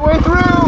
Way through!